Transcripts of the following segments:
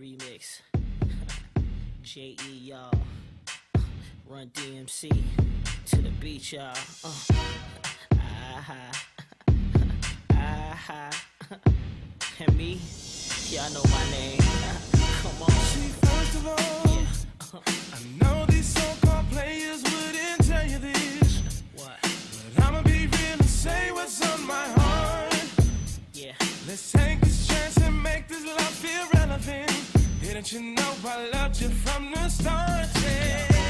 Remix. J.E. y'all. Run DMC. To the beach, y'all. Uh. Ah-ha. Ah-ha. And me? Y'all know my name. Come on. See, first of all, yeah. I know these so-called players wouldn't tell you this. What? But I'ma be real and say what's on my heart. Yeah. Let's take Don't you know I loved you from the start? Yeah.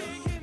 yeah, yeah.